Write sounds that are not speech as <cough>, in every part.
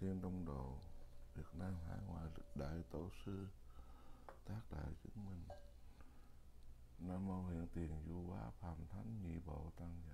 Thiên Đông đồ, Việt Nam Hải Ngoại Lịch Đại Tổ Sư, Tác Đại Chứng Minh. Nam Mô Hiện Tiền Du quá phàm Thánh Nhị Bộ Tăng giả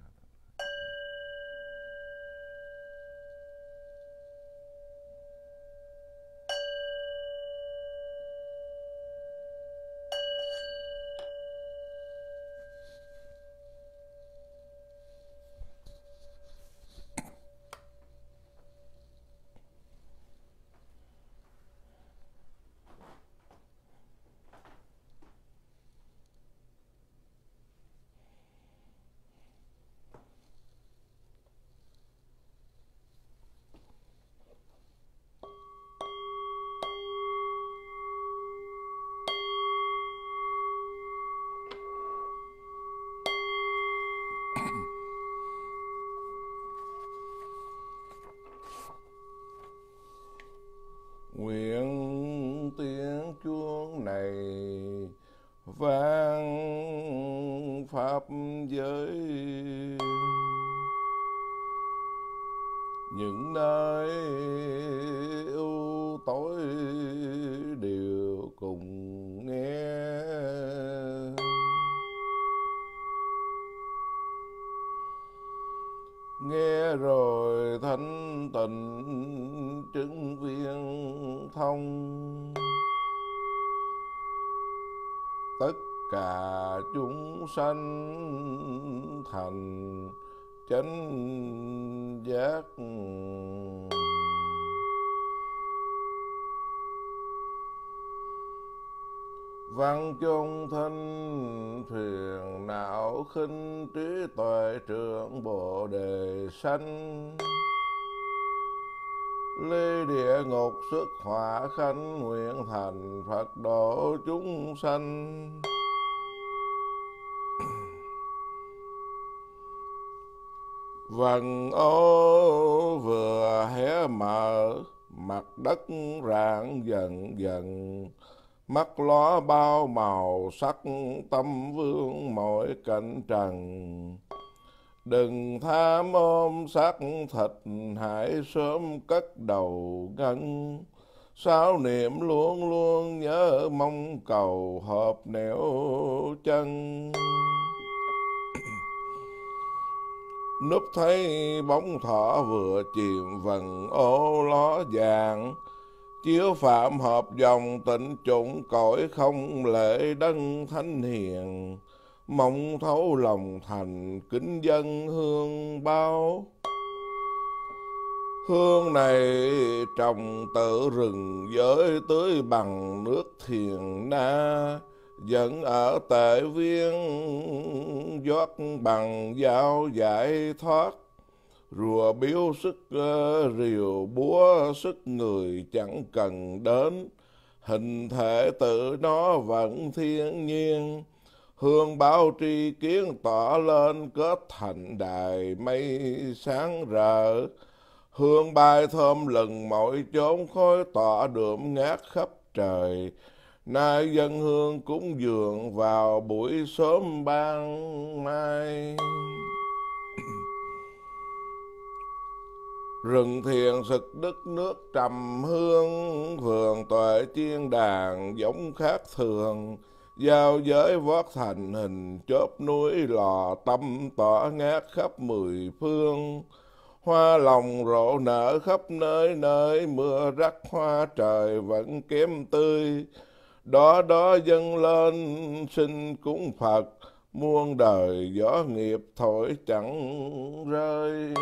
tuệ trưởng bồ đề sanh. Ly địa ngục xuất hỏa khánh nguyện thành phật độ chúng sanh. Vần ô vừa hé mở, mặt đất rạng dần dần. Mắt ló bao màu sắc tâm vương mỗi cảnh trần đừng tham ôm xác thịt, hãy sớm cất đầu ngân sao niệm luôn luôn nhớ mong cầu hợp nẻo chân. <clears throat> Núp thấy bóng thỏ vừa chìm vần ô ló vàng. Chiếu phạm hợp dòng tịnh chủng, cõi không lễ đấng thánh hiền mong thấu lòng thành kính dân hương bao. Hương này trồng tự rừng giới tưới bằng nước thiền na, vẫn ở tệ viên giót bằng dao giải thoát. Rùa biếu sức ờ, rìu búa sức người chẳng cần đến, hình thể tự nó vẫn thiên nhiên hương báo tri kiến tỏ lên kết thành đài mây sáng rỡ. Hương bay thơm lừng mọi chốn khói tỏa đượm ngát khắp trời. Nay dân hương cúng dường vào buổi sớm ban mai. Rừng thiền sực đất nước trầm hương, vườn tuệ chiên đàn giống khác thường giao giới vót thành hình chớp núi lò tâm tỏa ngát khắp mười phương. Hoa lòng rộ nở khắp nơi nơi, mưa rắc hoa trời vẫn kém tươi. Đó đó dâng lên xin cúng phật, muôn đời gió nghiệp thổi chẳng rơi.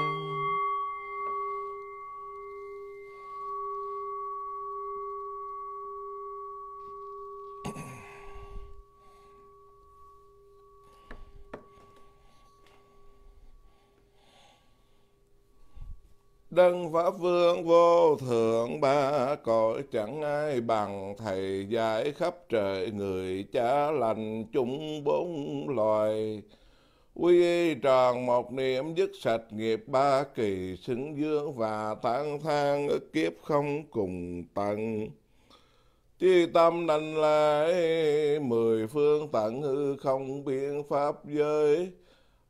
Đấng Pháp Vương vô thượng ba cõi, chẳng ai bằng Thầy giải khắp trời người cha lành chúng bốn loài. Quy y tròn một niệm dứt sạch nghiệp ba kỳ, xứng dương và tán thang ức kiếp không cùng tận. Chi tâm đành lại mười phương tận hư không biện pháp giới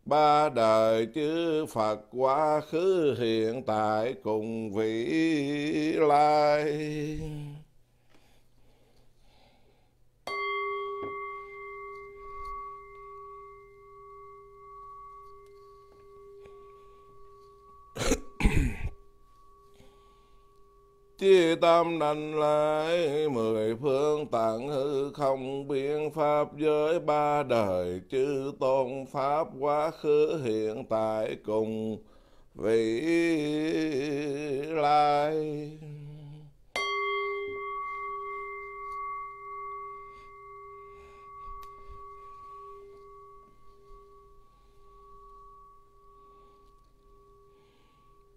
ba đời chư Phật quá khứ hiện tại cùng vị lai. Chia tâm đành lại mười phương tạng hư không biện pháp với ba đời, chư tôn pháp quá khứ hiện tại cùng vị lai.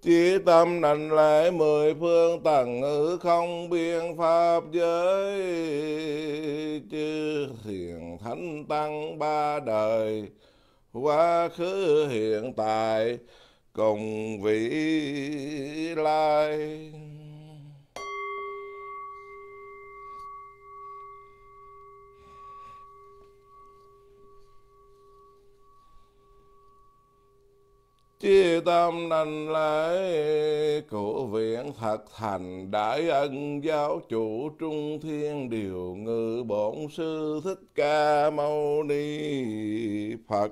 Chí tâm đành lễ mười phương tầng ngữ không biên pháp giới. Chư thiền thánh tăng ba đời, quá khứ, hiện tại, cùng vĩ lai. Chia tâm đành lễ của viện thật thành, đại ân giáo chủ trung thiên, điều ngự bổn sư thích ca mâu ni Phật.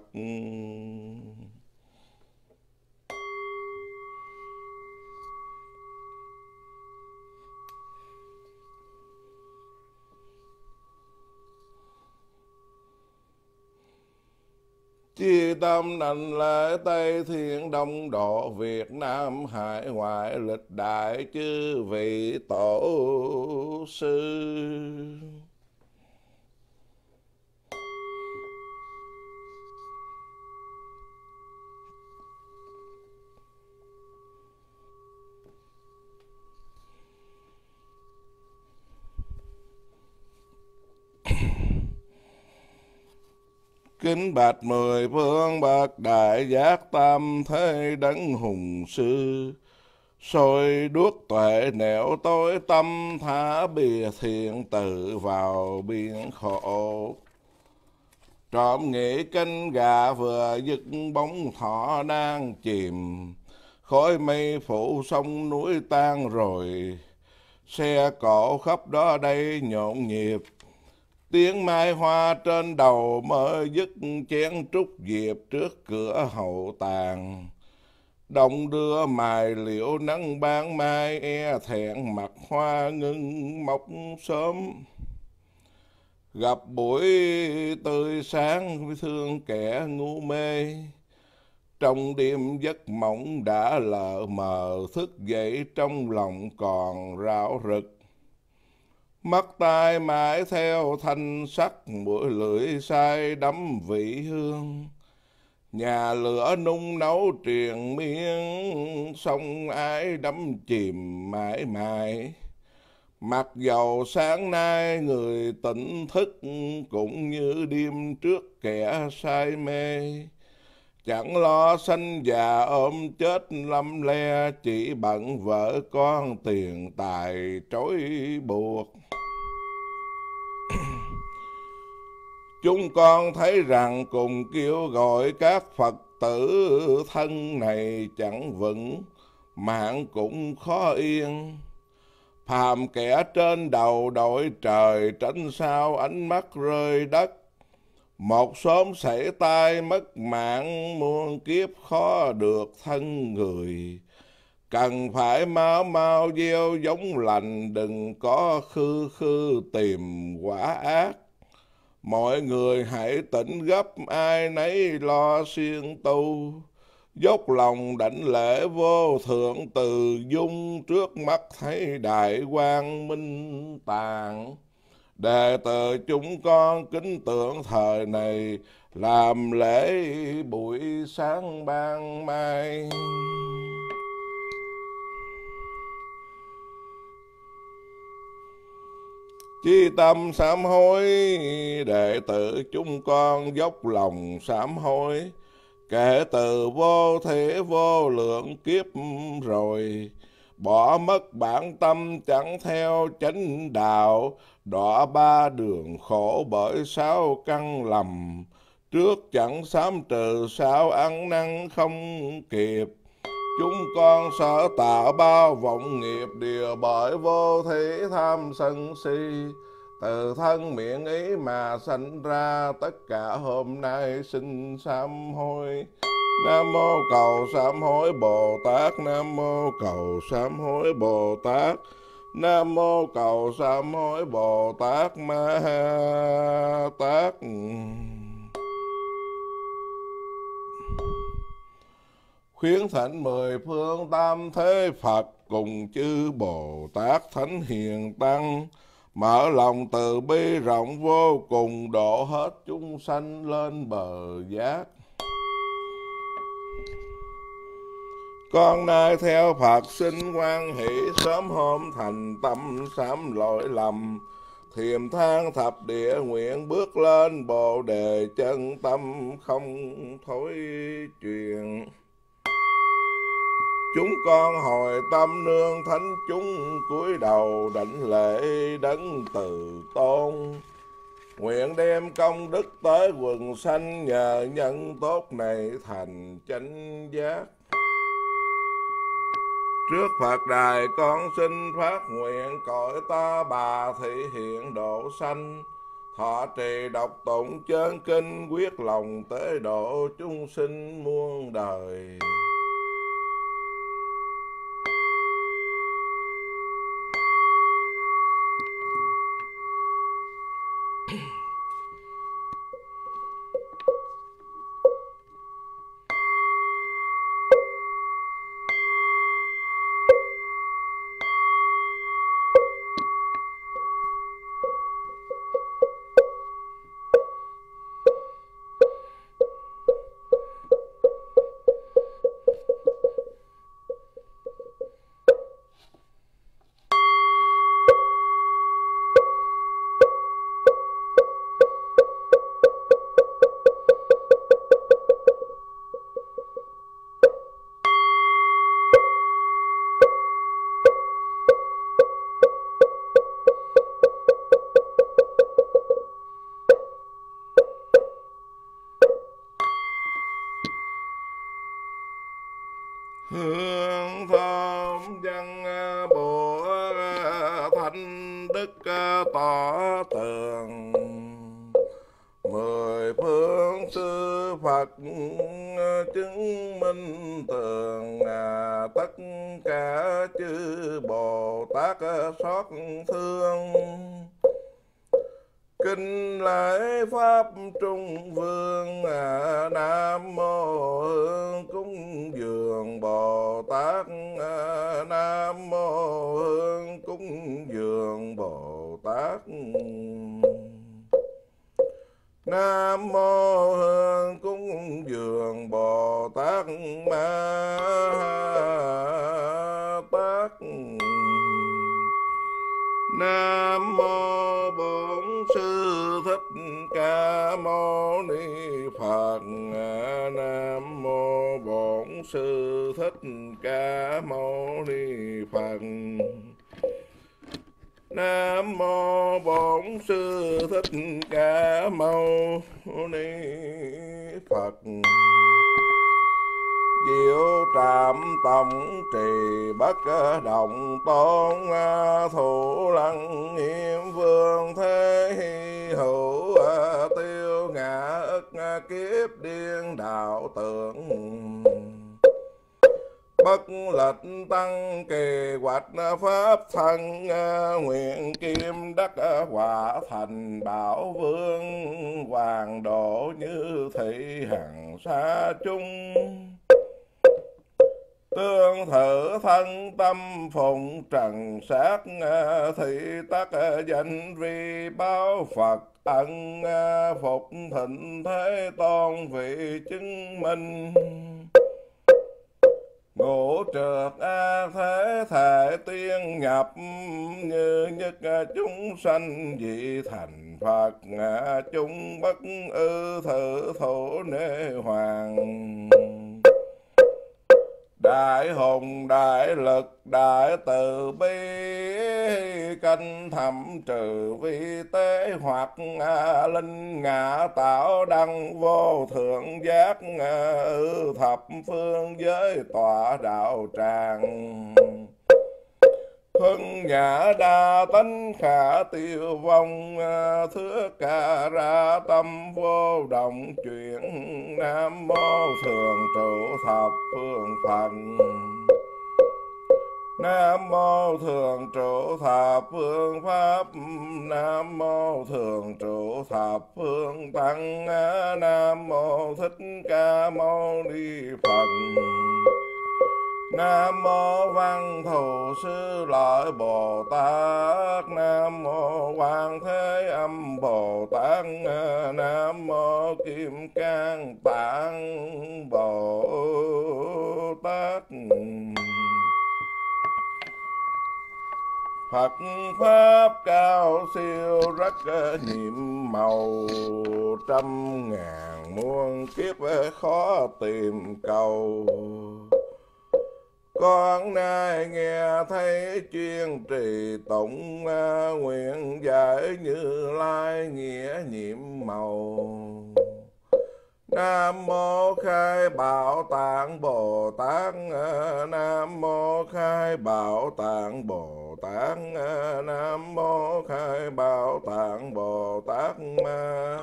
Chi tâm đành lễ Tây Thiên Đông Độ Việt Nam Hải ngoại lịch đại chư vị tổ sư. Kính bạch mười phương bậc đại giác tam thế đấng hùng sư. Sôi đuốc tuệ nẻo tối tâm thả bìa thiện tự vào biển khổ. Trộm nghĩ kinh gà vừa dứt bóng thọ đang chìm. Khói mây phủ sông núi tan rồi. Xe cộ khắp đó đây nhộn nhịp. Tiếng mai hoa trên đầu mơ dứt chén trúc diệp trước cửa hậu tàng. Động đưa mài liễu nắng ban mai e thẹn mặt hoa ngưng mọc sớm. Gặp buổi tươi sáng, thương kẻ ngu mê. Trong đêm giấc mộng đã lờ mờ, thức dậy trong lòng còn rạo rực mắt tai mãi theo thanh sắc, mũi lưỡi say đắm vị hương. Nhà lửa nung nấu triền miên, sông ái đắm chìm mãi mãi. Mặc dầu sáng nay người tỉnh thức cũng như đêm trước kẻ say mê. Chẳng lo sanh già ôm chết lâm le, chỉ bận vợ con tiền tài trói buộc. Chúng con thấy rằng cùng kêu gọi các Phật tử thân này chẳng vững, mạng cũng khó yên. Phàm kẻ trên đầu đội trời tránh sao ánh mắt rơi đất. Một sớm xảy tai mất mạng muôn kiếp khó được thân người. Cần phải mau mau gieo giống lành đừng có khư khư tìm quả ác Mọi người hãy tỉnh gấp ai nấy lo siêng tu, dốc lòng đảnh lễ vô thượng từ dung trước mắt thấy đại quang minh tàng. Đệ tử chúng con kính tưởng thời này làm lễ buổi sáng ban mai. Chi tâm sám hối, đệ tử chúng con dốc lòng sám hối, kể từ vô thể vô lượng kiếp rồi, bỏ mất bản tâm chẳng theo chánh đạo, đọa ba đường khổ bởi sáu căn lầm, Trước chẳng sám trừ sao ăn năn không kịp. Chúng con sở tạ bao vọng nghiệp đều bởi vô thế tham sân si. Từ thân miệng ý mà sanh ra, Tất cả hôm nay xin sám hối. Nam mô cầu sám hối Bồ Tát, Nam mô cầu sám hối Bồ Tát. Nam mô cầu sám hối Bồ Tát Ma Tát. Khuyến thỉnh mười phương tam thế Phật cùng chư Bồ Tát Thánh Hiền Tăng. Mở lòng từ bi rộng vô cùng, độ hết chúng sanh lên bờ giác. Con nay theo Phật xin quan hỷ sớm hôm thành tâm sám lỗi lầm. Thiềm than thập địa nguyện bước lên Bồ đề chân tâm không thối truyền. Chúng con hồi tâm nương thánh chúng cúi đầu đảnh lễ đấng từ tôn. Nguyện đem công đức tới quần sanh nhờ nhân tốt này thành chánh giác. Trước Phật đài con xin phát nguyện cõi ta bà thị hiện độ sanh. Thọ trì đọc tụng chân kinh quyết lòng tế độ chúng sinh muôn đời. Hương thơm dân ờ, bộ ờ, thanh đức ờ, tỏ tường. Mười phương sư phật chứng minh tường à, tất cả chư bồ tát xót thương. Kinh lễ pháp trung vương à, nam mô hương cúng bồ tát à, nam mô hương cúng dường bồ tát nam mô hương cúng dường bồ tát ma tát nam mô bổn sư thích ca mâu ni phật. Nam sư thích ca mâu ni phật. Nam mô bổn sư thích ca mâu ni phật. Diệu trạm tổng trì bất động tôn thủ lăng nghiêm vương thế hi hữu tiêu ngã ức kiếp điên đạo tượng bất lịch tăng kỳ hoạch pháp thân, nguyện kim đắc quả thành, bảo vương hoàng độ như thị hằng xa chung. Tương thử thân tâm phụng trần sát, thị tắc danh vi báo phật ân phục thịnh thế tôn vị chứng minh ngũ trượt a thế thể tiên nhập, như nhất chúng sanh dị thành phật, chúng bất ư thử thủ nê hoàng đại hùng đại lực đại từ bi canh thầm trừ vi tế hoặc à, linh ngã tạo đăng vô thượng giác à, thập phương giới tọa đạo tràng. Hưng nhã đa tánh khả tiêu vong à, Thước ca ra tâm vô động chuyển Nam mô thường trụ thập phương Phật Nam mô thường trụ thập phương Pháp, Nam mô thường trụ thập phương Tăng à, Nam mô Thích Ca Mâu Ni Phật. Nam mô Văn Thù Sư Lợi Bồ Tát. Nam mô Quan Thế Âm Bồ Tát. Nam mô Kim Cang Tạng Bồ Tát. Phật Pháp cao siêu rất nhiệm màu. Trăm ngàn muôn kiếp khó tìm cầu con nay nghe thấy chuyên trì tụng à, nguyện giải như lai nghĩa nhiệm màu. Nam mô khai bảo tạng Bồ Tát à, Nam mô khai bảo tạng Bồ Tát à, Nam mô khai bảo tạng Bồ Tát Ma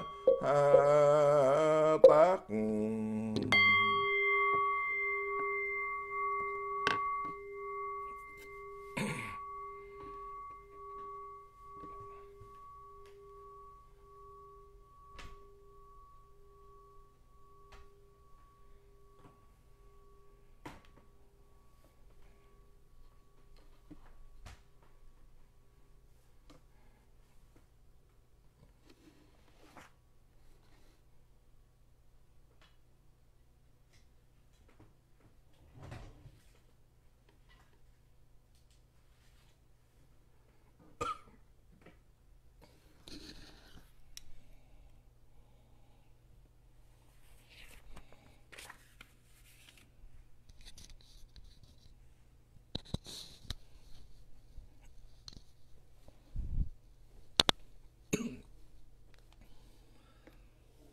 Tát.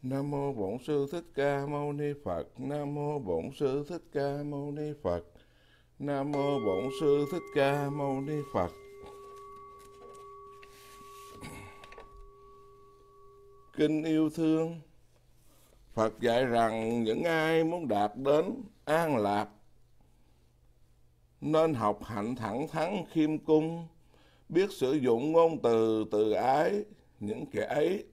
Nam mô Bổn Sư Thích Ca Mâu Ni Phật. Nam mô Bổn Sư Thích Ca Mâu Ni Phật. Nam mô Bổn Sư Thích Ca Mâu Ni Phật. Kinh yêu thương Phật dạy rằng những ai muốn đạt đến an lạc nên học hạnh thẳng thắn khiêm cung, biết sử dụng ngôn từ từ ái những kẻ ấy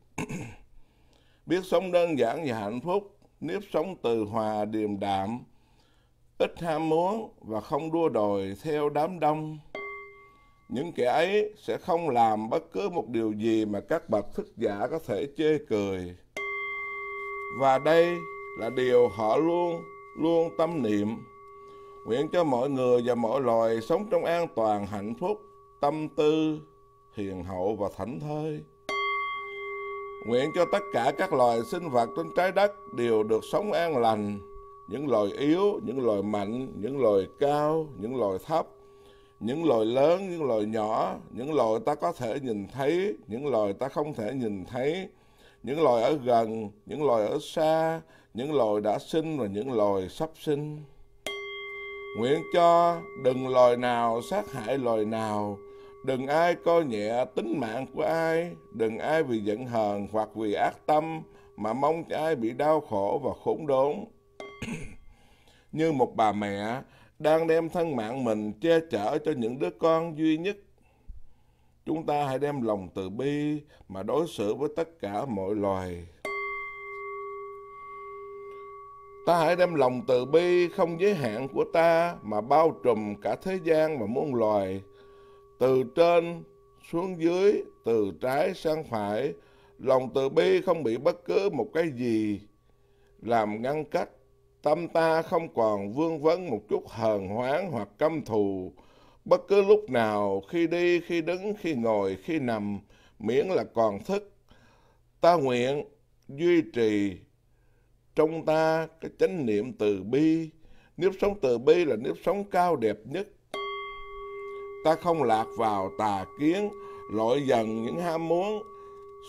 biết sống đơn giản và hạnh phúc, nếp sống từ hòa điềm đạm, ít ham muốn và không đua đòi theo đám đông. Những kẻ ấy sẽ không làm bất cứ một điều gì mà các bậc thức giả có thể chê cười. Và đây là điều họ luôn luôn tâm niệm. Nguyện cho mọi người và mọi loài sống trong an toàn, hạnh phúc, tâm tư, hiền hậu và thảnh thơi. Nguyện cho tất cả các loài sinh vật trên trái đất đều được sống an lành, những loài yếu, những loài mạnh, những loài cao, những loài thấp, những loài lớn, những loài nhỏ, những loài ta có thể nhìn thấy, những loài ta không thể nhìn thấy, những loài ở gần, những loài ở xa, những loài đã sinh và những loài sắp sinh. Nguyện cho đừng loài nào sát hại loài nào, Đừng ai coi nhẹ tính mạng của ai, đừng ai vì giận hờn hoặc vì ác tâm mà mong cho ai bị đau khổ và khốn đốn. <clears throat> Như một bà mẹ đang đem thân mạng mình che chở cho những đứa con duy nhất. Chúng ta hãy đem lòng từ bi mà đối xử với tất cả mọi loài. Ta hãy đem lòng từ bi không giới hạn của ta mà bao trùm cả thế gian và muôn loài từ trên xuống dưới, từ trái sang phải, lòng từ bi không bị bất cứ một cái gì làm ngăn cách. Tâm ta không còn vương vấn một chút hờn hoáng hoặc căm thù, bất cứ lúc nào, khi đi, khi đứng, khi ngồi, khi nằm, miễn là còn thức. Ta nguyện duy trì trong ta cái chánh niệm từ bi, nếp sống từ bi là nếp sống cao đẹp nhất ta không lạc vào tà kiến loại dần những ham muốn,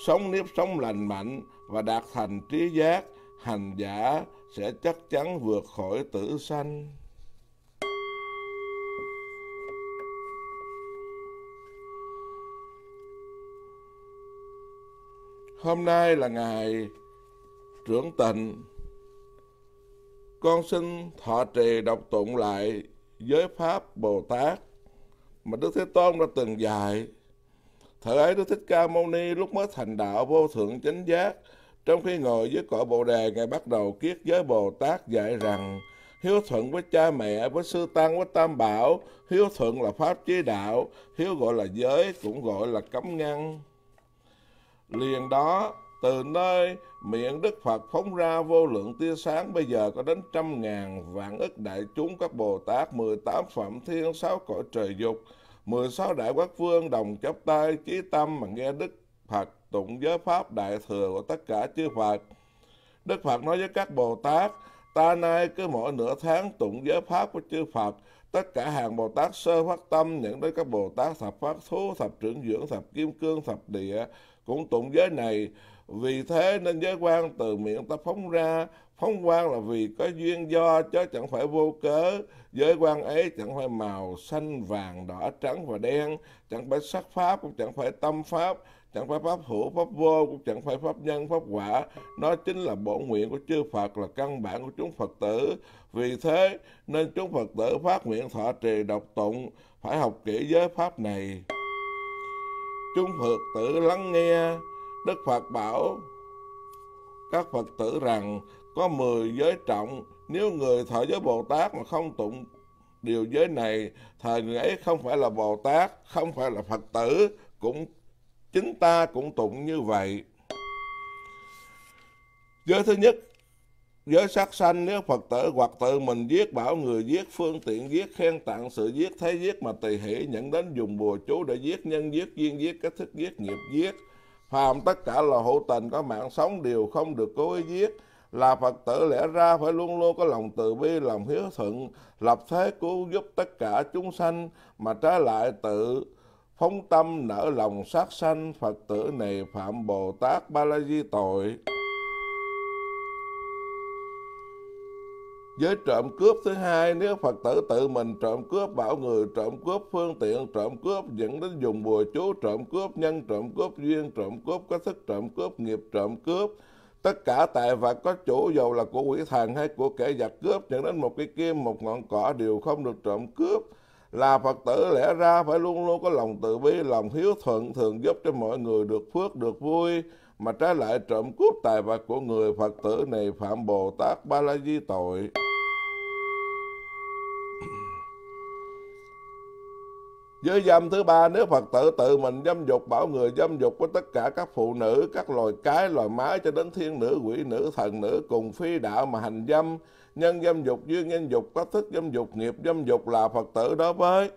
sống nếp sống lành mạnh và đạt thành trí giác, hành giả sẽ chắc chắn vượt khỏi tử sanh Hôm nay là ngày trưởng tịnh. Con xin thọ trì đọc tụng lại giới Pháp Bồ Tát mà Đức Thế Tôn đã từng dạy. Thời ấy Đức Thích Ca Mâu Ni lúc mới thành đạo vô thượng chánh giác, trong khi ngồi dưới cội Bồ Đề, Ngài bắt đầu kiết giới Bồ Tát dạy rằng hiếu thuận với cha mẹ, với sư tăng, với tam bảo, hiếu thuận là pháp chế đạo, hiếu gọi là giới, cũng gọi là cấm ngăn. Liền đó, từ nơi miệng Đức Phật phóng ra vô lượng tia sáng bây giờ có đến trăm ngàn vạn ức đại chúng các Bồ Tát, 18 phẩm Thiên, sáu cõi trời dục, 16 đại quốc vương đồng chấp tay chí tâm mà nghe Đức Phật tụng giới pháp đại thừa của tất cả chư Phật. Đức Phật nói với các Bồ Tát, ta nay cứ mỗi nửa tháng tụng giới pháp của chư Phật, tất cả hàng Bồ Tát sơ phát tâm nhận đến các Bồ Tát thập phát thú, thập trưởng dưỡng, thập kim cương, thập địa, cũng tụng giới này. Vì thế nên giới quan từ miệng ta phóng ra. Phóng quan là vì có duyên do chứ chẳng phải vô cớ. Giới quan ấy chẳng phải màu xanh vàng đỏ trắng và đen chẳng phải sắc pháp cũng chẳng phải tâm pháp chẳng phải pháp hữu pháp vô cũng chẳng phải pháp nhân pháp quả. Nó chính là bổn nguyện của chư Phật là căn bản của chúng Phật tử. Vì thế nên chúng Phật tử phát nguyện thọ trì độc tụng phải học kỹ giới pháp này. Chúng Phật tử lắng nghe Đức Phật bảo các Phật tử rằng có 10 giới trọng, nếu người thọ giới Bồ Tát mà không tụng điều giới này, thời người ấy không phải là Bồ Tát, không phải là Phật tử, cũng chính ta cũng tụng như vậy. Giới thứ nhất, giới sát sanh nếu Phật tử hoặc tự mình giết bảo người giết phương tiện giết khen tặng sự giết thế giết mà tùy hỷ nhận đến dùng bùa chú để giết nhân giết duyên giết cách thức giết nghiệp giết phàm tất cả là hữu tình có mạng sống đều không được cố ý giết là Phật tử lẽ ra phải luôn luôn có lòng từ bi, lòng hiếu thuận, lập thế cứu giúp tất cả chúng sanh, mà trái lại tự phóng tâm nở lòng sát sanh, Phật tử này phạm Bồ Tát Ba La Di tội. Với trộm cướp thứ hai, nếu Phật tử tự mình trộm cướp bảo người, trộm cướp phương tiện, trộm cướp dẫn đến dùng bùa chú, trộm cướp nhân, trộm cướp duyên, trộm cướp có thức, trộm cướp nghiệp, trộm cướp. Tất cả tài vật có chủ dầu là của quỷ thần hay của kẻ giặc cướp dẫn đến một cái kim, một ngọn cỏ đều không được trộm cướp. Là Phật tử lẽ ra phải luôn luôn có lòng từ bi, lòng hiếu thuận, thường giúp cho mọi người được phước, được vui, mà trái lại trộm cướp tài vật của người Phật tử này phạm Bồ Tát Ba La Di tội. Giới dâm thứ ba, nếu Phật tử tự mình dâm dục bảo người dâm dục với tất cả các phụ nữ, các loài cái, loài mái cho đến thiên nữ, quỷ nữ, thần nữ cùng phi đạo mà hành dâm, nhân dâm dục, duyên dâm dục, có thức dâm dục, nghiệp dâm dục là Phật tử đối với.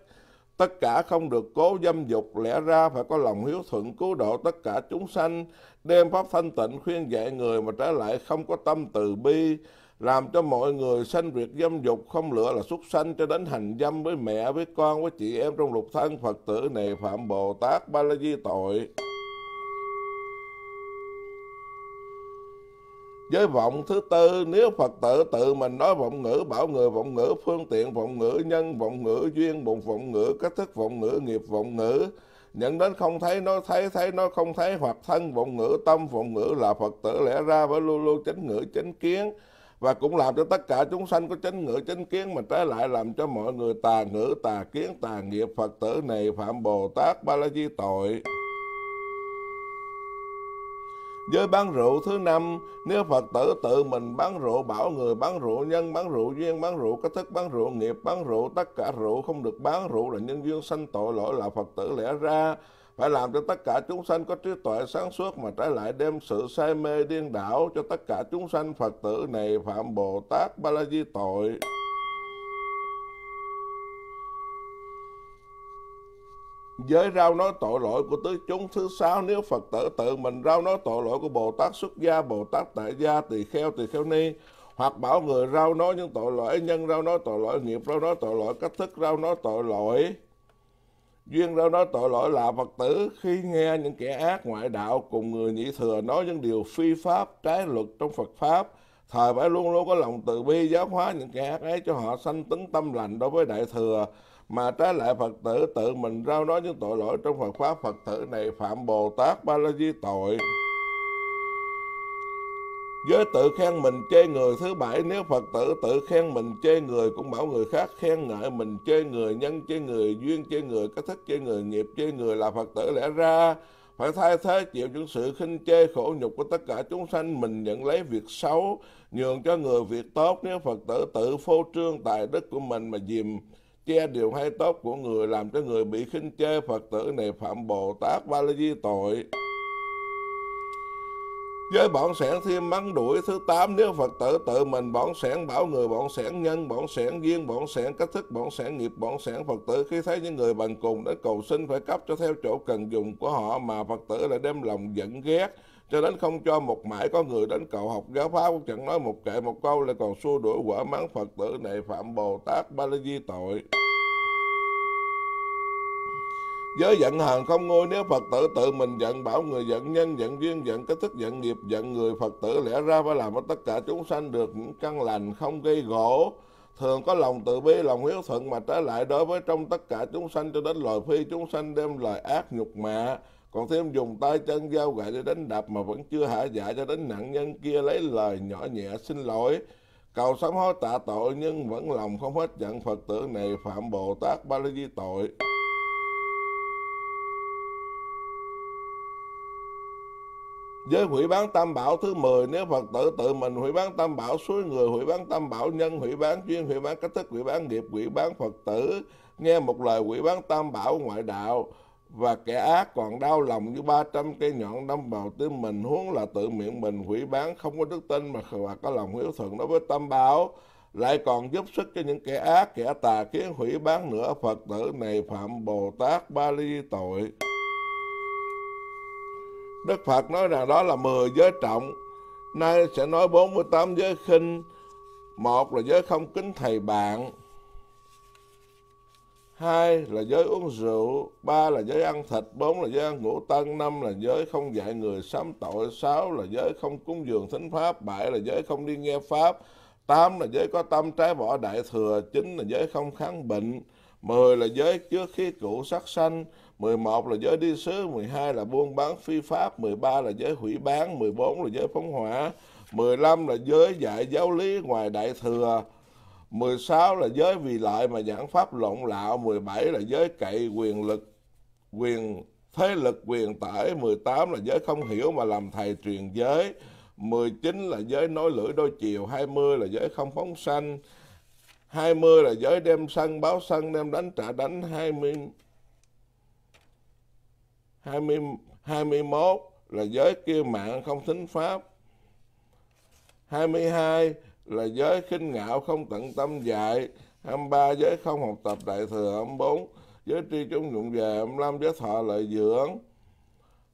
Tất cả không được cố dâm dục, lẽ ra phải có lòng hiếu thuận cứu độ tất cả chúng sanh, đem pháp thanh tịnh khuyên dạy người mà trở lại không có tâm từ bi, làm cho mọi người sanh việc dâm dục không lựa là xuất sanh cho đến hành dâm với mẹ với con với chị em trong lục thân Phật tử này phạm Bồ Tát Ba La Di tội. Với vọng thứ tư, nếu Phật tử tự mình nói vọng ngữ, bảo người vọng ngữ, phương tiện vọng ngữ, nhân vọng ngữ, duyên bụng vọng ngữ, cách thức vọng ngữ, nghiệp vọng ngữ, nhận đến không thấy nó thấy, thấy nó không thấy, hoặc thân vọng ngữ, tâm vọng ngữ là Phật tử lẽ ra với luôn luôn chánh ngữ, chánh kiến, và cũng làm cho tất cả chúng sanh có chánh ngữ chánh kiến mà trái lại làm cho mọi người tà ngữ tà kiến tà nghiệp Phật tử này phạm Bồ Tát Ba La Di tội. Với bán rượu thứ năm, nếu Phật tử tự mình bán rượu, bảo người bán rượu nhân, bán rượu duyên, bán rượu cách thức, bán rượu nghiệp, bán rượu, tất cả rượu không được bán rượu là nhân duyên sanh tội lỗi là Phật tử lẽ ra, phải làm cho tất cả chúng sanh có trí tuệ sáng suốt mà trái lại đem sự say mê điên đảo cho tất cả chúng sanh Phật tử này phạm Bồ Tát Ba La Di tội. Giới rao nói tội lỗi của tứ chúng thứ sáu nếu Phật tử tự mình rao nói tội lỗi của Bồ Tát xuất gia, Bồ Tát tại gia, tỳ kheo, tỳ kheo ni hoặc bảo người rao nói những tội lỗi nhân rao nói tội lỗi nghiệp rao nói tội lỗi cách thức rao nói tội lỗi duyên rao nói tội lỗi là phật tử khi nghe những kẻ ác ngoại đạo cùng người nhị thừa nói những điều phi pháp trái luật trong phật pháp. Thời phải luôn luôn có lòng từ bi giáo hóa những kẻ ác ấy cho họ sanh tính tâm lành đối với đại thừa mà trái lại Phật tử tự mình rao nói những tội lỗi trong Phật pháp Phật tử này phạm Bồ Tát Ba La Di tội. Giới tự khen mình chê người thứ bảy Nếu Phật tử tự khen mình chê người Cũng bảo người khác khen ngợi mình chê người Nhân chê người, duyên chê người Cách thức chê người, nghiệp chê người là Phật tử lẽ ra Phải thay thế chịu những sự khinh chê khổ nhục của tất cả chúng sanh Mình nhận lấy việc xấu Nhường cho người việc tốt. Nếu Phật tử tự phô trương tài đức của mình Mà dìm che điều hay tốt của người Làm cho người bị khinh chê Phật tử này phạm Bồ Tát Ba La Di tội. Với bọn sẻn thêm mắng đuổi thứ tám nếu Phật tử tự mình bọn sẻn bảo người bọn sẻn nhân, bọn sẻn duyên, bọn sẻn cách thức, bọn sẻn nghiệp, bọn sẻn Phật tử khi thấy những người bằng cùng đến cầu xin phải cấp cho theo chỗ cần dùng của họ mà Phật tử lại đem lòng giận ghét cho đến không cho một mãi có người đến cầu học giáo pháp cũng chẳng nói một kệ một câu lại còn xua đuổi quả mắng Phật tử này phạm Bồ Tát Ba La Di tội. Giới giận hờn không ngôi nếu Phật tử tự mình giận bảo người giận nhân, giận duyên, giận cái thức, giận nghiệp, giận người Phật tử lẽ ra phải làm cho tất cả chúng sanh được những căn lành không gây gỗ. Thường có lòng từ bi, lòng hiếu thuận mà trái lại đối với trong tất cả chúng sanh cho đến loài phi chúng sanh đem lời ác nhục mạ. Còn thêm dùng tay chân dao gậy để đánh đập mà vẫn chưa hạ dạ cho đến nạn nhân kia lấy lời nhỏ nhẹ, xin lỗi. Cầu sám hối tạ tội nhưng vẫn lòng không hết giận Phật tử này phạm Bồ Tát Ba La Di tội. Với hủy bán tam bảo thứ 10 nếu Phật tử tự mình hủy bán tam bảo, suối người hủy bán tam bảo, nhân hủy bán chuyên hủy bán, cách thức hủy bán, nghiệp hủy bán Phật tử nghe một lời hủy bán tam bảo ngoại đạo và kẻ ác còn đau lòng như 300 cây nhọn đâm vào tim mình, huống là tự miệng mình hủy bán, không có đức tin mà và có lòng hiếu thuận đối với tâm bảo lại còn giúp sức cho những kẻ ác, kẻ tà kiến hủy bán nữa Phật tử này phạm Bồ Tát Ba Ly tội Đức Phật nói rằng đó là 10 giới trọng. Nay sẽ nói 48 giới khinh. Một là giới không kính thầy bạn. Hai là giới uống rượu. Ba là giới ăn thịt. Bốn là giới ăn ngũ tân. Năm là giới không dạy người sám tội. Sáu là giới không cúng dường thính pháp. Bảy là giới không đi nghe pháp. Tám là giới có tâm trái bỏ đại thừa. Chín là giới không kháng bệnh. Mười là giới trước khí cũ sắc sanh. 11 là giới đi sứ, 12 là buôn bán phi pháp, 13 là giới hủy bán, 14 là giới phóng hỏa, 15 là giới dạy giáo lý ngoài đại thừa, 16 là giới vì lợi mà giảng pháp lộn lạo, 17 là giới cậy quyền lực, quyền thế lực quyền tải, 18 là giới không hiểu mà làm thầy truyền giới, 19 là giới nói lưỡi đôi chiều, 20 là giới không phóng sanh, 20 là giới đem sân báo sân đem đánh trả đánh, 20 20, 21 là giới kêu mạng không thính pháp 22 là giới khinh ngạo không tận tâm dạy. 23 giới không học tập đại thừa 24 giới tri chúng dụng về 25 giới thọ lợi dưỡng.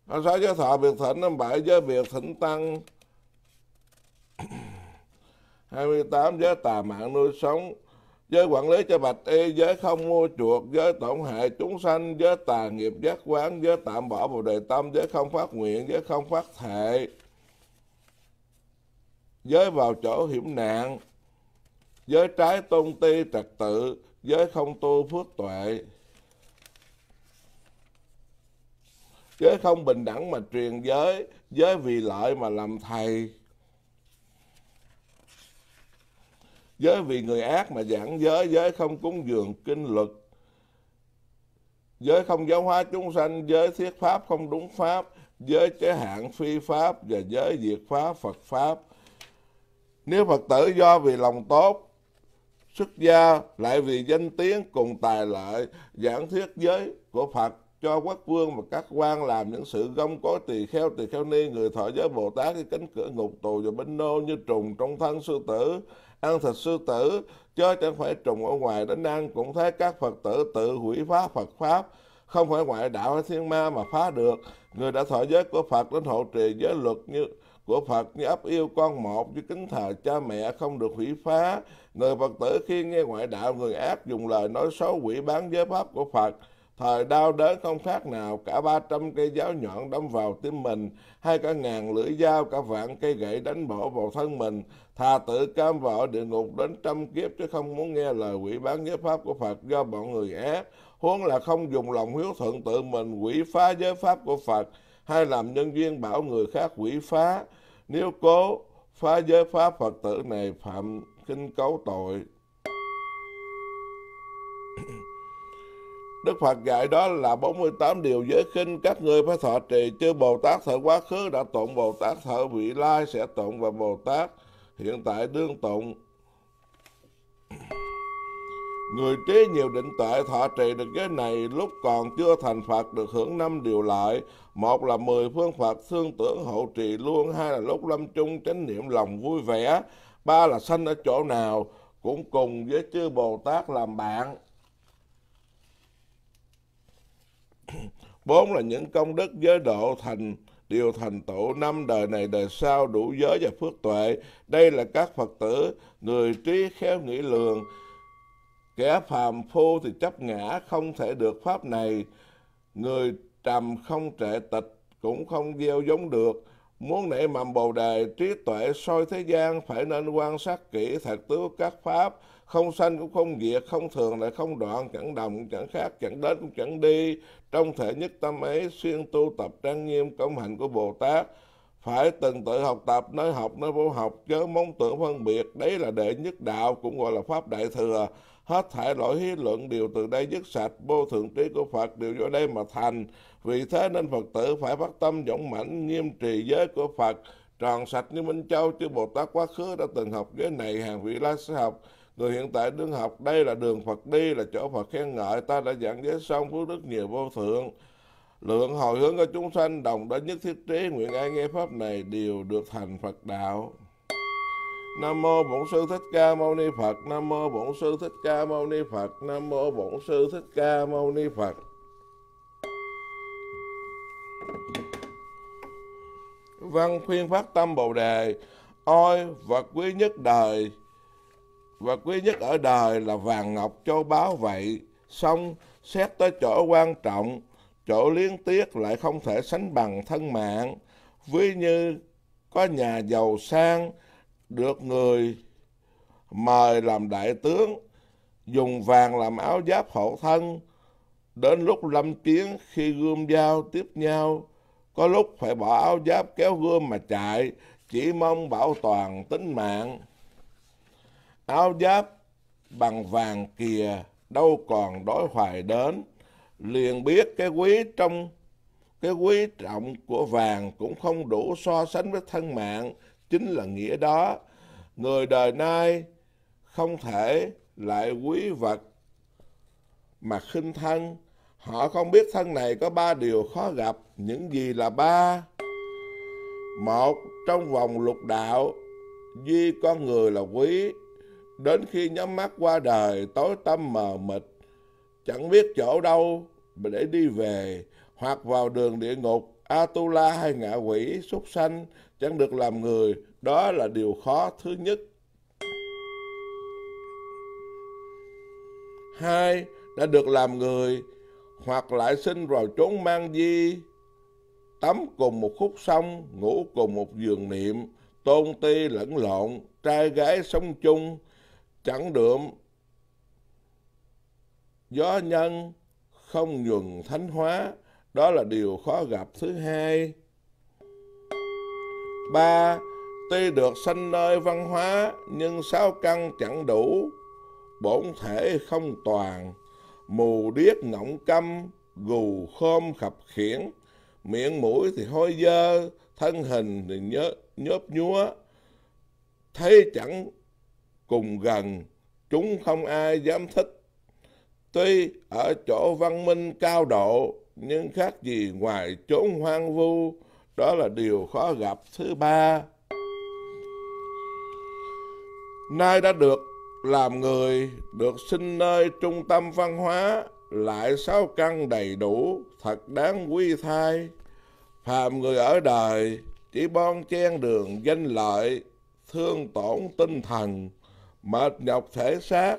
26 giới thọ biệt thịnh 27 giới biệt thịnh tăng. <clears throat> 28 giới tà mạng nuôi sống. Giới quản lý cho bạch y, giới không mua chuộc, giới tổn hại chúng sanh, giới tà nghiệp giác quán, giới tạm bỏ vào đề tâm, giới không phát nguyện, giới không phát thệ giới vào chỗ hiểm nạn, giới trái tôn ti trật tự, giới không tu phước tuệ. Giới không bình đẳng mà truyền giới giới vì lợi mà làm thầy. Giới vì người ác mà giảng giới giới không cúng dường kinh luật. Giới không giáo hóa chúng sanh, giới thiết pháp không đúng pháp, giới chế hạn phi pháp và giới diệt pháp phật pháp nếu phật tử do vì lòng tốt, xuất gia lại vì danh tiếng cùng tài lợi, giảng thuyết giới của phật cho quốc vương và các quan làm những sự gông có tỳ kheo tỳ kheo ni, người thọ giới bồ tát cái cánh cửa ngục tù và binh nô như trùng trong thân sư tử, ăn thịt sư tử cho chẳng phải trùng ở ngoài đến ăn. Cũng thấy các phật tử tự hủy phá phật pháp, không phải ngoại đạo hay thiên ma mà phá được. Người đã thọ giới của phật đến hộ trì giới luật như của Phật như ấp yêu con một như kính thờ cha mẹ không được hủy phá. Người Phật tử khi nghe ngoại đạo người ác dùng lời nói xấu quỷ bán giới pháp của Phật Thời đau đớn không khác nào, cả ba trăm cây giáo nhọn đâm vào tim mình, hay cả ngàn lưỡi dao, cả vạn cây gậy đánh bổ vào thân mình. Thà tự cam vào địa ngục đến trăm kiếp chứ không muốn nghe lời quỷ bán giới pháp của Phật do bọn người ác. Huống là không dùng lòng hiếu thuận tự mình quỷ phá giới pháp của Phật, hay làm nhân duyên bảo người khác quỷ phá. Nếu cố phá giới pháp Phật tử này phạm kinh cấu tội. Đức Phật dạy đó là 48 điều giới khinh. Các ngươi phải thọ trì, chứ Bồ Tát thời quá khứ đã tụng Bồ Tát thời vị lai sẽ tụng và Bồ Tát hiện tại đương tụng Người trí nhiều định tuệ thọ trì được cái này lúc còn chưa thành Phật được hưởng năm điều lợi. Một là mười phương Phật thương tưởng hộ trì luôn. Hai là lúc lâm chung chánh niệm lòng vui vẻ. Ba là sanh ở chỗ nào cũng cùng với chư Bồ Tát làm bạn. Bốn là những công đức giới độ thành điều thành tựu năm đời này đời sau đủ giới và phước tuệ. Đây là các Phật tử, người trí khéo nghĩ lường. Kẻ phàm phu thì chấp ngã không thể được pháp này. Người trầm không trệ tịch cũng không gieo giống được. Muốn nảy mầm bồ đề, trí tuệ soi thế gian phải nên quan sát kỹ thật tứ các pháp, không sanh cũng không diệt, không thường lại không đoạn, chẳng đồng, chẳng khác, chẳng đến cũng chẳng đi. Trong thể nhất tâm ấy, xuyên tu tập trang nghiêm công hạnh của Bồ Tát, phải từng tự học tập nơi học nơi vô học, chớ mong tưởng phân biệt. Đấy là đệ nhất đạo, cũng gọi là pháp đại thừa. Hết thảy lỗi hí luận đều từ đây dứt sạch. Vô thượng trí của phật đều do đây mà thành. Vì thế nên phật tử phải phát tâm dũng mãnh, nghiêm trì giới của phật. Tròn sạch như minh châu, chứ bồ tát quá khứ đã từng học giới này, hàng vị lai sẽ học. Người hiện tại đương học, đây là đường phật đi, là chỗ phật khen ngợi. Ta đã giảng giới xong, phước đức nhiều vô thượng lượng hồi hướng của chúng sanh đồng đến nhất thiết trí nguyện ai nghe pháp này đều được thành phật đạo Nam mô Bổn sư Thích Ca Mâu Ni Phật. Nam mô Bổn sư Thích Ca Mâu Ni Phật. Nam mô Bổn sư Thích Ca Mâu Ni Phật. Văn khuyên phát tâm Bồ đề, ôi vật quý nhất đời, vật quý nhất ở đời là vàng ngọc châu báu vậy, xong xét tới chỗ quan trọng, chỗ liên tiếc lại không thể sánh bằng thân mạng, ví như có nhà giàu sang, được người mời làm đại tướng, dùng vàng làm áo giáp hộ thân. Đến lúc lâm chiến khi gươm dao tiếp nhau, có lúc phải bỏ áo giáp kéo gươm mà chạy, chỉ mong bảo toàn tính mạng. Áo giáp bằng vàng kìa, đâu còn đối hoài đến, liền biết cái quý trong cái quý trọng của vàng cũng không đủ so sánh với thân mạng, chính là nghĩa đó. Người đời nay không thể lại quý vật mà khinh thân. Họ không biết thân này có ba điều khó gặp. Những gì là ba? Một, trong vòng lục đạo, duy con người là quý. Đến khi nhắm mắt qua đời, tối tâm mờ mịt, chẳng biết chỗ đâu để đi về, hoặc vào đường địa ngục, Atula hay ngạ quỷ, súc sanh, chẳng được làm người, đó là điều khó thứ nhất. Hai, đã được làm người hoặc lại sinh vào chốn mang di, tắm cùng một khúc sông, ngủ cùng một giường niệm, tôn ti lẫn lộn, trai gái sống chung, chẳng đượm, gió nhân, không nhuần thánh hóa, đó là điều khó gặp thứ hai. Ba, tuy được sanh nơi văn hóa, nhưng sáu căn chẳng đủ, bổn thể không toàn, mù điếc ngọng câm, gù khom khập khiển, miệng mũi thì hôi dơ, thân hình thì nhớ, nhớp nhúa, thấy chẳng cùng gần, chúng không ai dám thích. Tuy ở chỗ văn minh cao độ, nhưng khác gì ngoài chốn hoang vu, đó là điều khó gặp thứ ba. Nay đã được làm người, được sinh nơi trung tâm văn hóa, lại sáu căn đầy đủ, thật đáng quý thai. Phàm người ở đời, chỉ bon chen đường danh lợi, thương tổn tinh thần, mệt nhọc thể xác,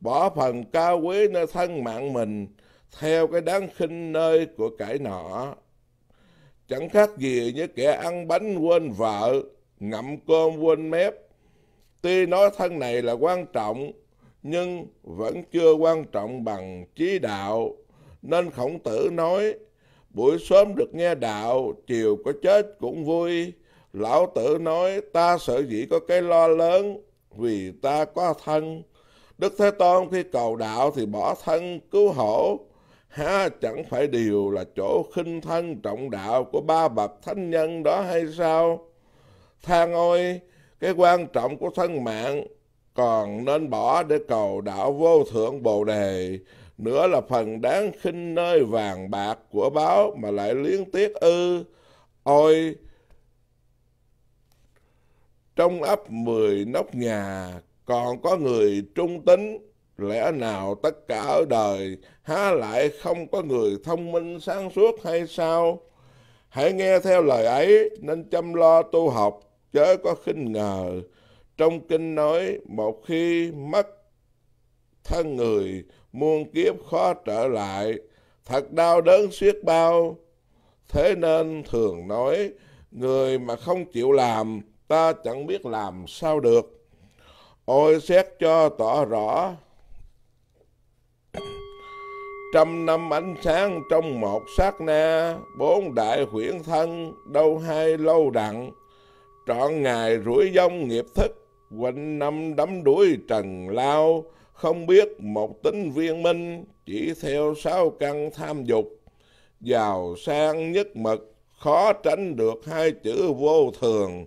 bỏ phần cao quý nơi thân mạng mình, theo cái đáng khinh nơi của cải nọ. Chẳng khác gì như kẻ ăn bánh quên vợ, ngậm cơm quên mép. Tuy nói thân này là quan trọng, nhưng vẫn chưa quan trọng bằng trí đạo. Nên khổng tử nói, buổi sớm được nghe đạo, chiều có chết cũng vui. Lão tử nói, ta sợ dĩ có cái lo lớn, vì ta có thân. Đức Thế Tôn khi cầu đạo thì bỏ thân cứu hổ, há chẳng phải điều là chỗ khinh thân trọng đạo của ba bậc thánh nhân đó hay sao? Thang ôi, cái quan trọng của thân mạng còn nên bỏ để cầu đạo vô thượng bồ đề. Nữa là phần đáng khinh nơi vàng bạc của báo mà lại liên tiếc ư. Ôi trong ấp mười nóc nhà còn có người trung tính lẽ nào tất cả ở đời há lại không có người thông minh sáng suốt hay sao? Hãy nghe theo lời ấy, nên chăm lo tu học, chớ có khinh ngờ. Trong kinh nói, một khi mất thân người, muôn kiếp khó trở lại. Thật đau đớn xiết bao. Thế nên thường nói, người mà không chịu làm, ta chẳng biết làm sao được ôi, xét cho tỏ rõ. Trăm năm ánh sáng trong một sát na, bốn đại huyển thân đâu hai lâu đặng trọn ngày rủi dông nghiệp thức, quanh năm đắm đuổi trần lao. Không biết một tính viên minh, chỉ theo sáu căn tham dục. Giàu sang nhất mực, khó tránh được hai chữ vô thường.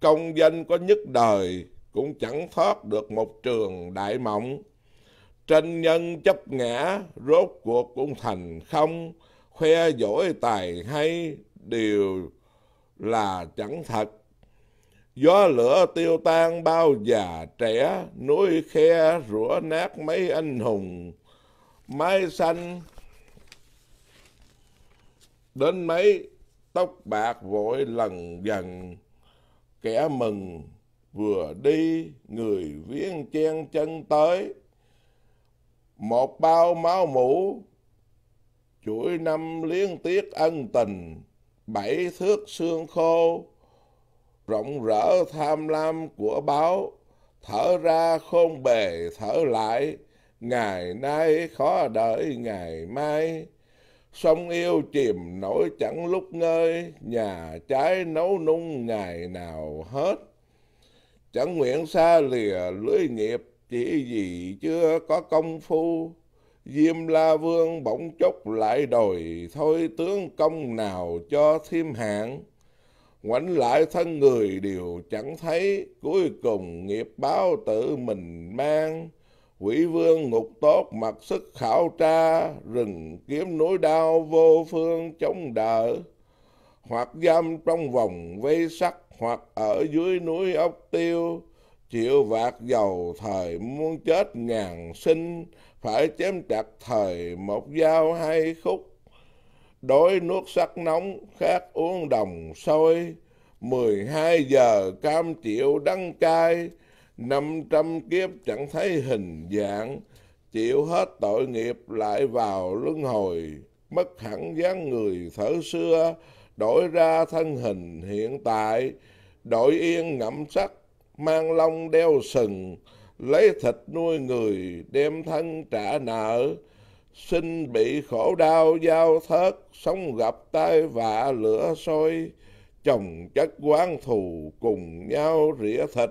Công danh có nhất đời cũng chẳng thoát được một trường đại mộng tranh nhân chấp ngã rốt cuộc cũng thành không khoe dỗi tài hay đều là chẳng thật Gió lửa tiêu tan bao già trẻ, núi khe rủa nát mấy anh hùng. Mái xanh đến mấy tóc bạc vội lần dần. Kẻ mừng vừa đi, người viếng chen chân tới. Một bao máu mũ, chuỗi năm liên tiếc ân tình, bảy thước xương khô. Rộng rỡ tham lam của báo thở ra khôn bề thở lại. Ngày nay khó đợi ngày mai. Sông yêu chìm nổi chẳng lúc ngơi nhà trái nấu nung ngày nào hết chẳng nguyện xa lìa lưới nghiệp, chỉ vì chưa có công phu. Diêm la vương bỗng chốc lại đòi, thôi tướng công nào cho thêm hạng? Ngoảnh lại thân người đều chẳng thấy. Cuối cùng nghiệp báo tự mình mang. Quỷ vương ngục tốt, mặc sức khảo tra. Rừng kiếm núi đao vô phương chống đỡ. Hoặc giam trong vòng vây sắt hoặc ở dưới núi ốc tiêu, chịu vạt dầu thời muốn chết ngàn sinh, phải chém chặt thời một dao hai khúc. Đối nuốt sắc nóng, khát uống đồng sôi, mười hai giờ cam chịu đắng cay. Năm trăm kiếp chẳng thấy hình dạng, chịu hết tội nghiệp lại vào luân hồi. Mất hẳn dáng người thở xưa, đổi ra thân hình hiện tại đội yên ngậm sắt, mang lông đeo sừng lấy thịt nuôi người đem thân trả nợ. Sinh bị khổ đau giao thớt sống gặp tai vạ lửa sôi. Chồng chất quán thù cùng nhau rỉa thịt.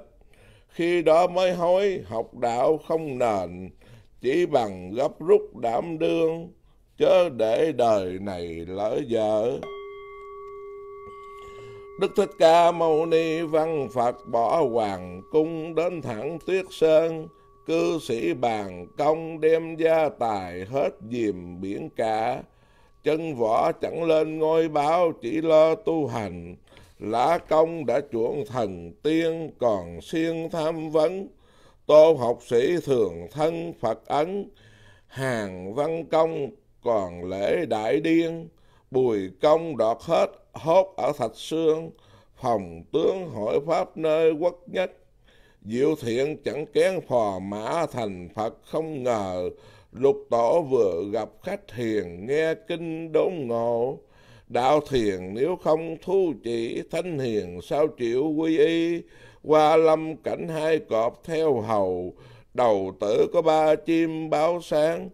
Khi đó mới hối học đạo không nền chỉ bằng gấp rút đảm đương. Chớ để đời này lỡ dở. Đức Thích Ca Mâu Ni văn Phật bỏ hoàng cung đến thẳng tuyết sơn. Cư sĩ bàn công đem gia tài hết dìm biển cả. Chân võ chẳng lên ngôi báo, chỉ lo tu hành. Lã công đã chuộng thần tiên, còn siêng tham vấn. Tô học sĩ thường thân phật ấn. Hàng văn công còn lễ đại điên bùi công đọt hết, hốt ở thạch xương phòng tướng hội pháp nơi quốc nhất. Diệu thiện chẳng kén phò mã thành phật không ngờ. Lục tổ vừa gặp khách hiền, nghe kinh đốn ngộ. Đạo thiền nếu không thu chỉ thanh hiền sao chịu quy y? Qua lâm cảnh hai cọp theo hầu, đầu tử có ba chim báo sáng.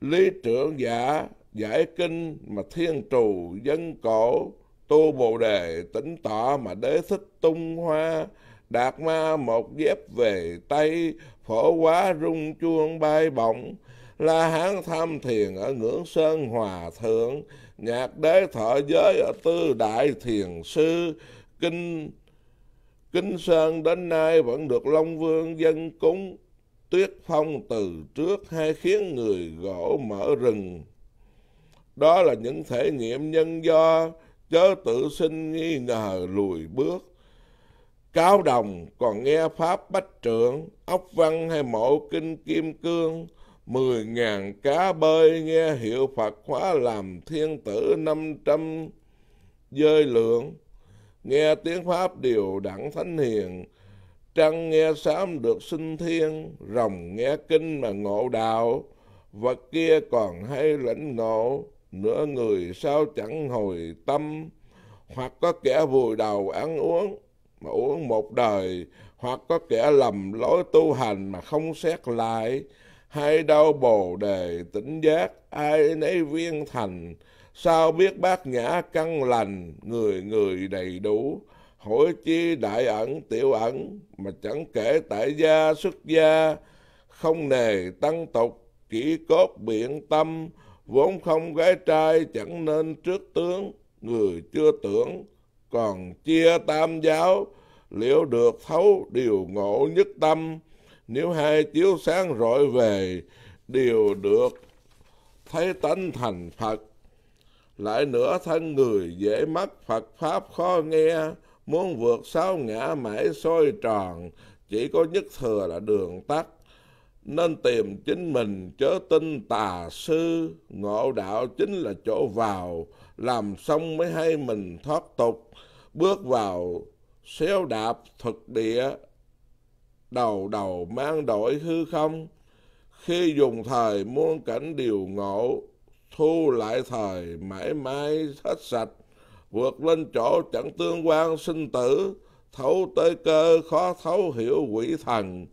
Lý trưởng giả giải kinh mà thiên trù dân cổ, tu bồ đề tỉnh tọa mà đế thích tung hoa. Đạt ma một dép về tây, phổ quá rung chuông bay bổng. La hán tham thiền ở ngưỡng sơn hòa thượng. Nhạc đế thọ giới ở tư đại thiền sư. Kinh kinh sơn đến nay vẫn được long vương dân cúng. Tuyết phong từ trước hay khiến người gỗ mở rừng đó là những thể nghiệm nhân do chớ tự sinh nghi ngờ lùi bước. Cáo đồng còn nghe pháp bách trượng ốc văn hay mộ kinh kim cương, mười ngàn cá bơi nghe hiệu phật hóa làm thiên tử năm trăm dơi lượng. Nghe tiếng pháp điều đẳng thánh hiền, trăng nghe sám được sinh thiên, rồng nghe kinh mà ngộ đạo, vật kia còn hay lãnh ngộ nửa người sao chẳng hồi tâm, hoặc có kẻ vùi đầu ăn uống, mà uống một đời, hoặc có kẻ lầm lối tu hành mà không xét lại. Hay đau bồ đề tỉnh giác, ai nấy viên thành. Sao biết bác nhã căn lành, người người đầy đủ. Hỏi chi đại ẩn, tiểu ẩn, mà chẳng kể tại gia xuất gia. Không nề tăng tục, chỉ cốt biện tâm vốn không gái trai, chẳng nên trước tướng. Người chưa tưởng, còn chia tam giáo. Liệu được thấu điều ngộ nhất tâm? Nếu hai chiếu sáng rọi về, đều được thấy tánh thành phật. Lại nữa thân người dễ mắc, phật pháp khó nghe. Muốn vượt sáu ngã mãi soi tròn, chỉ có nhất thừa là đường tắt nên tìm chính mình chớ tin tà sư. Ngộ đạo chính là chỗ vào, làm xong mới hay mình thoát tục. Bước vào, xéo đạp thực địa, đầu đầu mang đổi hư không. Khi dùng thời muôn cảnh điều ngộ, thu lại thời mãi mãi hết sạch. Vượt lên chỗ chẳng tương quan sinh tử, thấu tới cơ khó thấu hiểu quỷ thần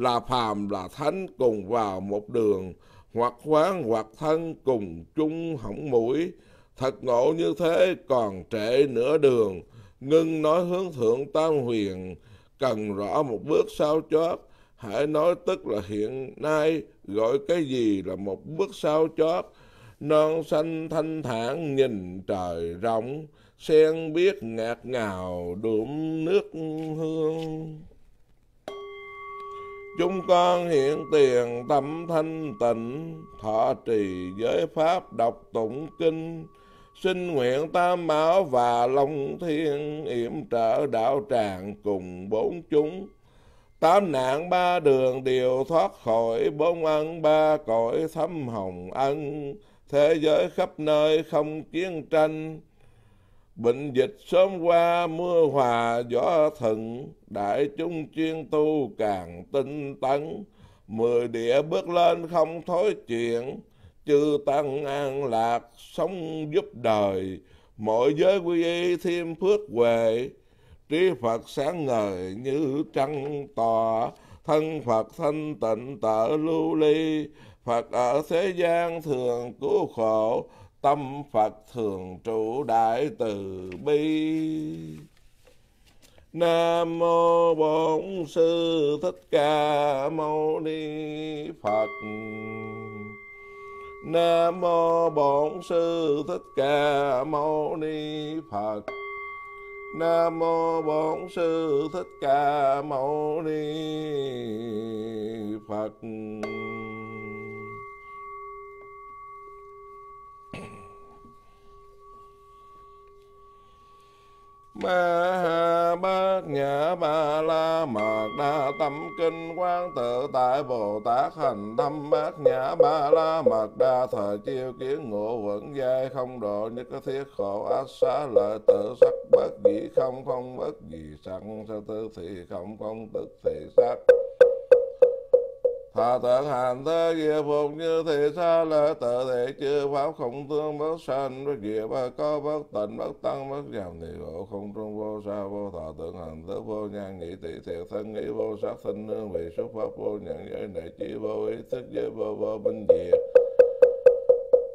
là phàm là thánh cùng vào một đường, hoặc quán hoặc thân cùng chung hỏng mũi. Thật ngộ như thế còn trễ nửa đường. Ngưng nói hướng thượng tam huyền, cần rõ một bước sao chót. Hãy nói tức là hiện nay, gọi cái gì là một bước sao chót. Non xanh thanh thản nhìn trời rộng, sen biết ngạt ngào đượm nước hương chúng con hiện tiền tâm thanh tịnh, thọ trì giới pháp, đọc tụng kinh. Xin nguyện tam bảo và long thiên yểm trợ đạo tràng cùng bốn chúng. Tám nạn ba đường đều thoát khỏi bốn ân, ba cõi thấm hồng ân. Thế giới khắp nơi không chiến tranh bệnh dịch sớm qua, mưa hòa, gió thần đại chúng chuyên tu càng tinh tấn. Mười địa bước lên không thối chuyện, chư tăng an lạc sống giúp đời. Mọi giới quy y thêm phước huệ, trí phật sáng ngời như trăng tòa thân phật thanh tịnh tở lưu ly, phật ở thế gian thường cứu khổ tâm phật thường trụ đại từ bi nam mô bổn sư thích ca mâu ni phật Nam mô Bổn Sư Thích Ca Mâu Ni Phật. Nam mô Bổn Sư Thích Ca Mâu Ni Phật. Ma bát nhã ba la mật đa tâm kinh quán tự tại bồ tát. Hành tâm bát nhã ba la mật đa thời chiêu kiến ngộ vẫn giai không độ nhất thiết khổ ác xá. Lợi tự sắc bất dĩ không không bất gì sẵn sơ tư thị không không tức thị sắc. Thọ tượng hành thế kia phục như thị xa là tự thể chư pháp không tương bất sanh bất diệt bất có bất tịnh, bất tăng, bất giảm thì khổ không trung vô sa, vô thọ tượng hành thế vô nhan nhị tỷ thiệt thân nghĩ vô sắc thân, nương vị xuất pháp, vô nhận giới đại chỉ, vô ý thức giới, vô vô minh diệt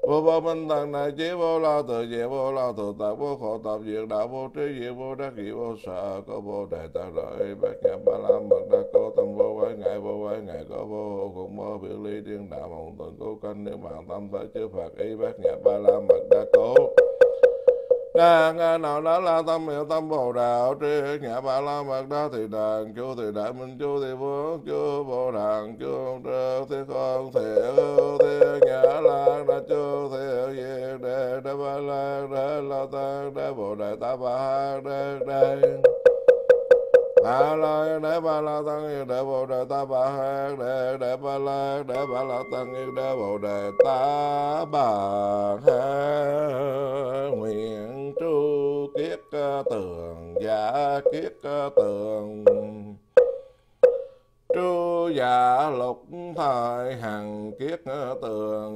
vô vô minh thần đại chí vô lao tự diệt, vô lao tự tập vô khổ tập diệt, đạo vô trí diệt, vô đắc nghị vô sợ, có vô đề tạo lợi. Bát nhã ba la mật đa cố tâm vô quái ngại, vô quái ngại có vô hộ cùng mơ biểu ly thiên đạo hồng tuần cố canh nếu bạn tâm tới chư phật ý bát nhã ba la mật đa cố. Đàn nào đó là tâm hiệu tâm bồ đạo. Tri nhã ba la mật đa thì đàn chú thì đại minh chú thì vô chú vô đàn, chú trơ thì con thể ưu thì nhã la đa chú thì diệt đề đa ba la, đa la tăng, đa bồ đại ta ba đa đa ba la đa ba la tăng đa bồ đề ta ba đa đa ba la đa ba la tăng đa bồ đề ta ba nguyện tru kiết tường giả kiết tường tru giả lục thời hằng kiết tường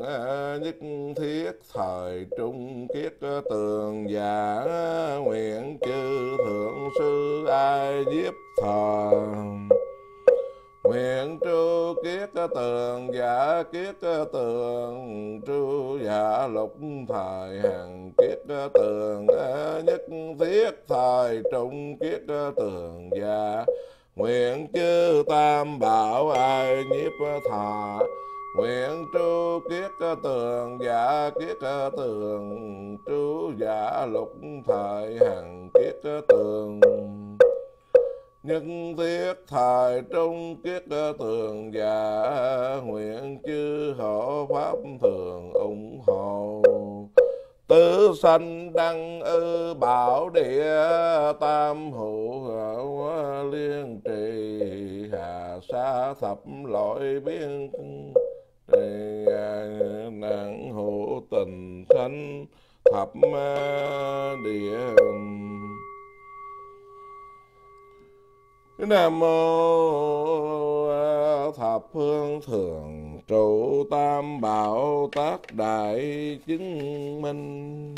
nhất thiết thời trung kiết tường. Giả nguyện chư thượng sư ai diếp thờ? Nguyện tru kiết tường, giả kiết tường. Tru giả lục thời hằng kiết tường nhất thiết thời trung kiết tường. Giả nguyện chư tam bảo ai nhiếp thọ nguyện tru kiết tường giả kiết tường tru giả lục thời hằng kiết tường. Nhân thiết thời trung kiết tường giả, nguyện chư hộ pháp thường ủng hộ tứ sanh đăng ư bảo địa tam hữu hữu liên trì. Hà sa thập loại biên à, nặng hữu tình sanh thập à, địa Nam mô à, thập phương thường trụ tam bảo tác đại chứng minh.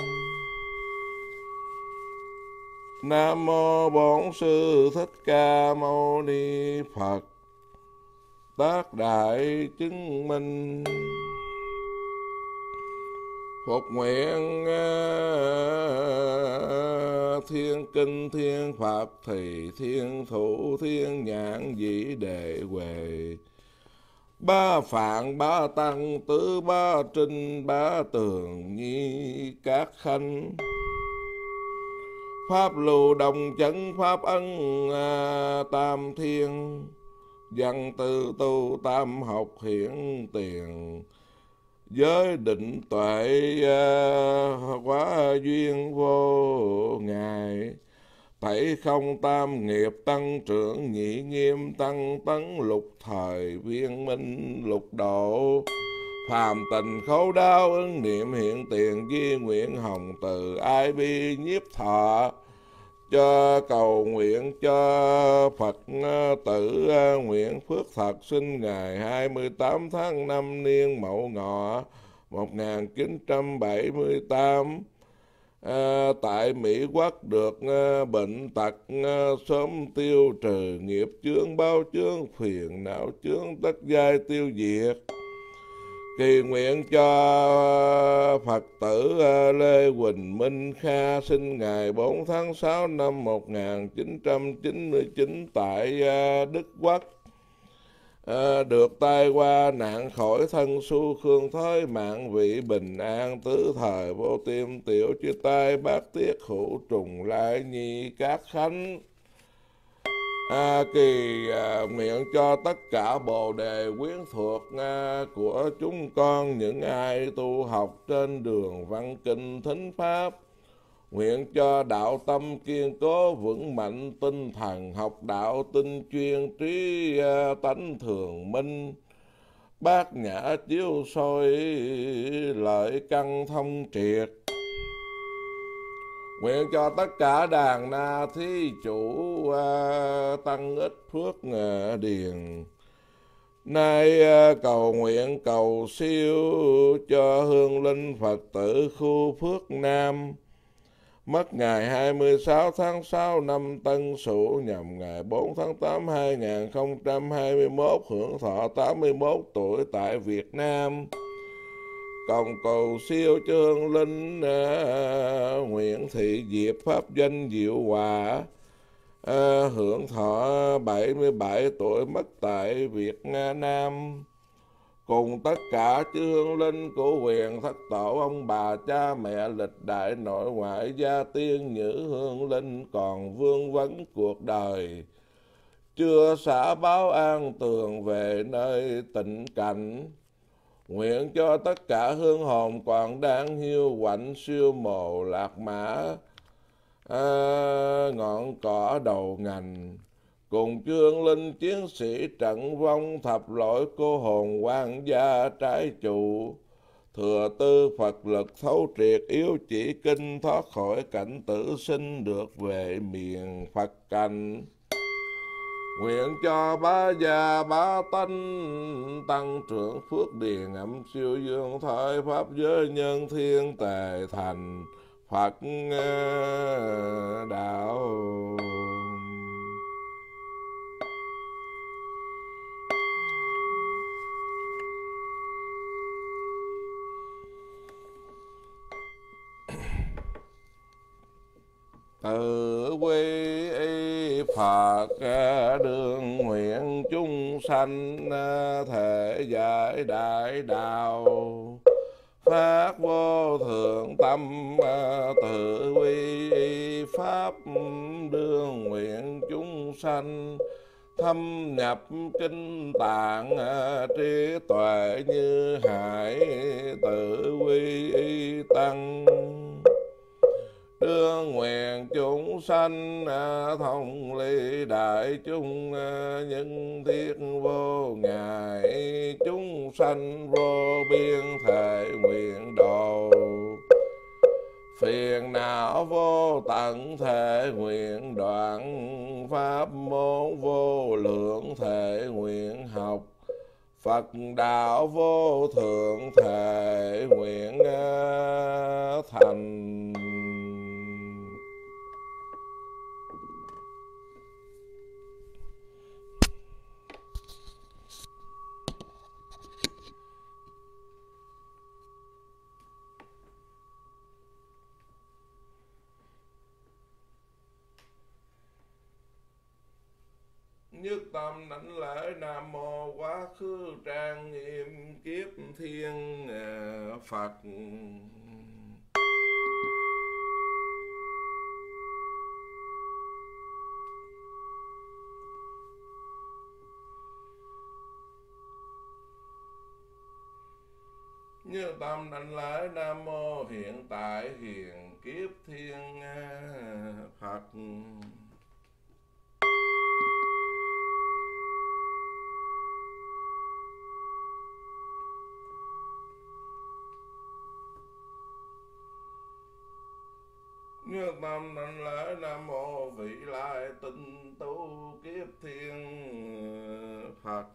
Nam mô Bổn sư Thích Ca Mâu Ni Phật. Tác đại chứng minh. Phục nguyện à, thiên kinh, thiên pháp thì thiên thủ, thiên nhãn, dĩ, đệ, huệ ba phạn ba tăng tứ ba trinh ba tường nhi các khanh. Pháp lưu đồng chấn pháp ân à, tam thiên. Văn tư tu tam học hiển tiền. Giới định tuệ à, quá duyên vô ngài tẩy không tam nghiệp tăng trưởng, nhị nghiêm tăng tấn, lục thời viên minh, lục độ. Phàm tình khấu đau ứng niệm hiện tiền, di nguyện hồng từ, ai bi nhiếp thọ. Cho cầu nguyện, cho Phật tử, nguyện phước thật sinh ngày 28 tháng 5 niên Mậu Ngọ 1978 à, tại Mỹ Quốc được à, bệnh tật à, sớm tiêu trừ nghiệp chướng bao chướng phiền não chướng tất giai tiêu diệt. Kỳ nguyện cho Phật tử Lê Quỳnh Minh Kha sinh ngày 4 tháng 6 năm 1999 tại Đức Quốc à, được tai qua nạn khỏi thân su khương thới mạng vị bình an tứ thời vô tiêm tiểu chư tai bát tiết hữu trùng lại nhi các khánh. A kỳ à, nguyện cho tất cả bồ đề quyến thuộc à, của chúng con những ai tu học trên đường văn kinh thính pháp. Nguyện cho đạo tâm kiên cố, vững mạnh tinh thần, học đạo tinh chuyên, trí à, tánh thường minh. Bát nhã chiếu soi, lợi căn thông triệt. Nguyện cho tất cả đàn na thí chủ à, tăng ít phước à, điền. Nay cầu nguyện cầu siêu cho hương linh phật tử khu phước nam mất ngày 26 tháng 6 năm Tân Sửu nhằm ngày 4 tháng 8 2021 hưởng thọ 81 tuổi tại Việt Nam. Cộng cầu siêu trương linh à, Nguyễn Thị Diệp Pháp danh Diệu Hòa à, hưởng thọ 77 tuổi mất tại Việt Nam cùng tất cả chư hương linh của quyền thất tổ ông bà cha mẹ lịch đại nội ngoại gia tiên nhữ hương linh còn vương vấn cuộc đời. Chưa xả báo an tường về nơi tịnh cảnh nguyện cho tất cả hương hồn còn đang hiu quạnh siêu mồ lạc mã à, ngọn cỏ đầu ngành cùng chương linh chiến sĩ trận vong thập lỗi cô hồn quan gia trái chủ. Thừa tư phật lực thấu triệt yếu chỉ kinh, thoát khỏi cảnh tử sinh được về miền phật cảnh. Nguyện cho ba gia ba tánh, tăng trưởng phước điền ẩm siêu dương thời pháp giới nhân thiên tề thành. Phật đạo. Tự quy Phật à, đường nguyện chúng sanh à, thể giải đại đạo. Phát vô thượng tâm à, tự quy pháp, đường nguyện chúng sanh, thâm nhập kinh tạng trí tuệ như hải tự quy tăng đương nguyện chúng sanh à, thông ly đại chúng à, nhân thiết vô ngại. Chúng sanh vô biên thể nguyện độ phiền não vô tận thể nguyện đoạn. Pháp môn vô lượng thể nguyện học. Phật đạo vô thượng thể nguyện à, thành. Đảnh lễ nam mô quá khứ trang nghiêm kiếp thiên phật. Như tâm đảnh lễ nam mô hiện tại hiền kiếp thiên phật. Nhất tâm thanh lễ nam mô vị lai tinh tu kiếp thiên phật.